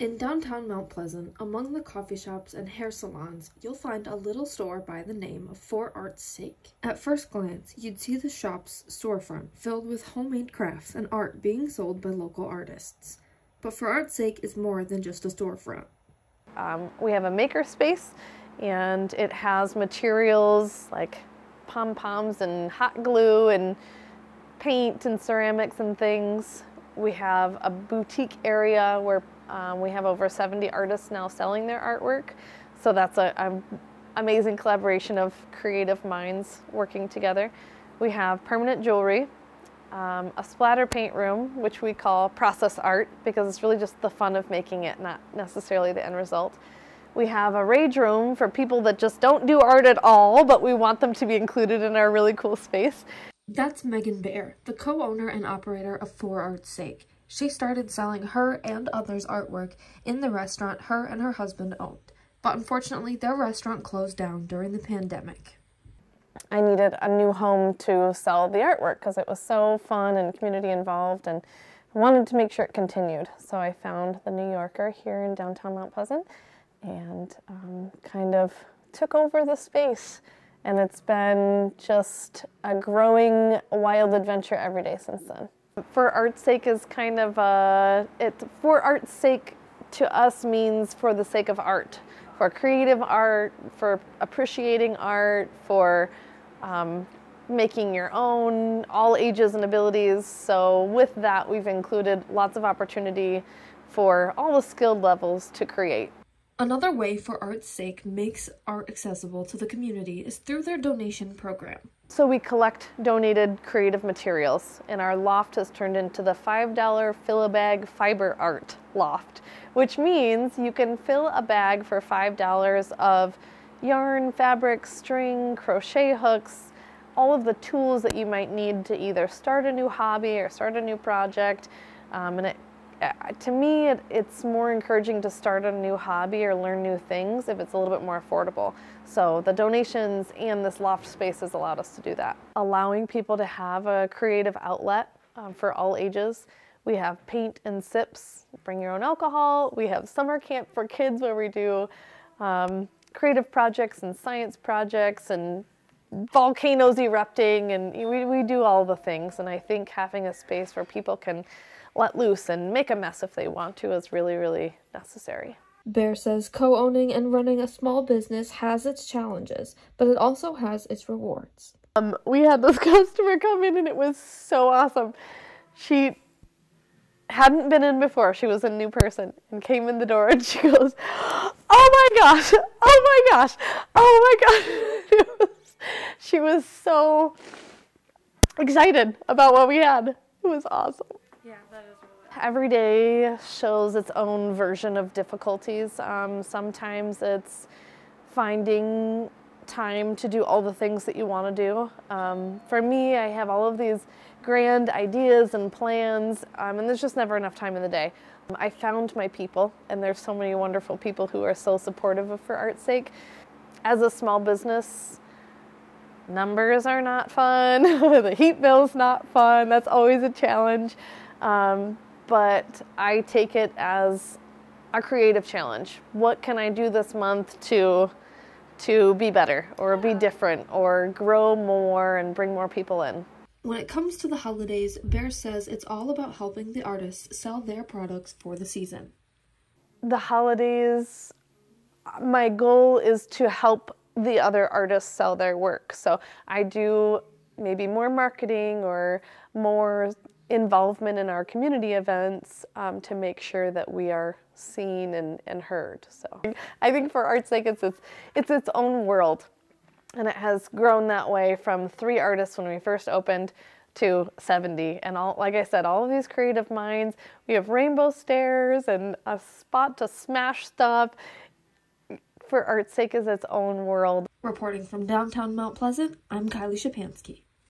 In downtown Mount Pleasant, among the coffee shops and hair salons, you'll find a little store by the name of For Art's Sake. At first glance, you'd see the shop's storefront filled with homemade crafts and art being sold by local artists. But For Art's Sake is more than just a storefront. Um, we have a maker space and it has materials like pom poms and hot glue and paint and ceramics and things. We have a boutique area where um, we have over 70 artists now selling their artwork. So that's an amazing collaboration of creative minds working together. We have permanent jewelry, um, a splatter paint room, which we call process art because it's really just the fun of making it, not necessarily the end result. We have a rage room for people that just don't do art at all, but we want them to be included in our really cool space. That's Megan Bear, the co-owner and operator of For Art's Sake. She started selling her and others' artwork in the restaurant her and her husband owned, but unfortunately their restaurant closed down during the pandemic. I needed a new home to sell the artwork because it was so fun and community involved and I wanted to make sure it continued. So I found the New Yorker here in downtown Mount Pleasant and um, kind of took over the space. And it's been just a growing wild adventure every day since then. For art's sake is kind of a, it, for art's sake to us means for the sake of art, for creative art, for appreciating art, for um, making your own, all ages and abilities. So with that, we've included lots of opportunity for all the skilled levels to create. Another way for art's sake makes art accessible to the community is through their donation program. So we collect donated creative materials and our loft has turned into the $5 fill-a-bag fiber art loft, which means you can fill a bag for $5 of yarn, fabric, string, crochet hooks, all of the tools that you might need to either start a new hobby or start a new project. Um, and it to me, it, it's more encouraging to start a new hobby or learn new things if it's a little bit more affordable. So the donations and this loft space has allowed us to do that. Allowing people to have a creative outlet um, for all ages. We have paint and sips, bring your own alcohol. We have summer camp for kids where we do um, creative projects and science projects and volcanoes erupting and we, we do all the things. And I think having a space where people can let loose and make a mess if they want to is really, really necessary. Bear says co owning and running a small business has its challenges, but it also has its rewards. Um, we had this customer come in and it was so awesome. She hadn't been in before, she was a new person, and came in the door and she goes, Oh my gosh, oh my gosh, oh my gosh. she was so excited about what we had. It was awesome. Yeah, really Every day shows its own version of difficulties. Um, sometimes it's finding time to do all the things that you want to do. Um, for me, I have all of these grand ideas and plans, um, and there's just never enough time in the day. I found my people, and there's so many wonderful people who are so supportive of For Art's Sake. As a small business, numbers are not fun, the heat bill's not fun, that's always a challenge. Um, but I take it as a creative challenge. What can I do this month to to be better or be different or grow more and bring more people in? When it comes to the holidays, Bear says it's all about helping the artists sell their products for the season. The holidays, my goal is to help the other artists sell their work. So I do maybe more marketing or more involvement in our community events um, to make sure that we are seen and, and heard. So I think for art's sake, it's, it's, it's its own world. And it has grown that way from three artists when we first opened to 70. And all, like I said, all of these creative minds, we have rainbow stairs and a spot to smash stuff. For art's sake is its own world. Reporting from downtown Mount Pleasant, I'm Kylie Sczepanski.